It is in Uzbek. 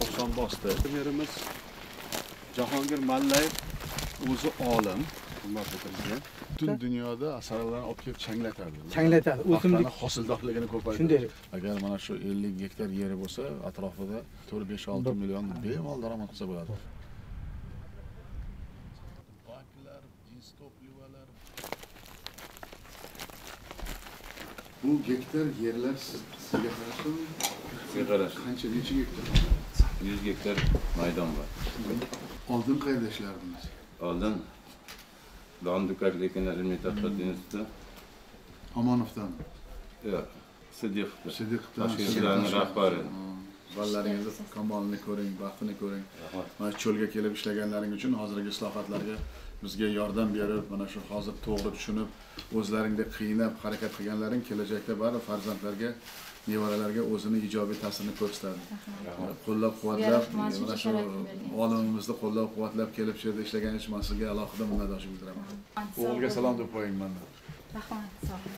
qadam bosdi. Merimiz jahongir mallayev o'zi olim. Hurmatli prezident butun dunyoda asalarilarni olib kelib changlatadi changlatadi o'simlik hosildorligini ko'paytiradi shunday. Agar mana shu 50 gektar yeri bo'lsa atrofida 4-5-6 million bemalol daromad qilsa bo'ladi. Baklar jins toplivalar bu gektar yerlar siz- sizga Bir kardeş. Kaç yıl? 100 hektar. 100 hektar maydan var. Aldın kardeşlerimiz. Aldın. Dağın Dükar'dakine Elmi Tahtat Deniz'de. Amanof'tan. Evet. Sıddık'ta. Sıddık'ta. Taşkentlerin rahbarı. Bolalaringizni kamolini ko'ring baxtini ko'ring. Mana shu cho'lga kelib ishlaganlaring uchun hozirgi islohotlarga bizga yordam berib mana shu hozir to'g'ri tushunib o'zlaringdek qiynab harakat qilganlaring kelajakda baribir farzandlarga nevaralarga o'zini ijobiy ta'sirini ko'rsatadi. Qo'llab quvvatlab mana shu olimimizni qo'llab quvvatlab kelib shu yerda ishlaganingiz uchun man sizga alohida minnatdorchilik bildiraman. O'g'ilga salom deb qo'ying mandan. Rahmat sog'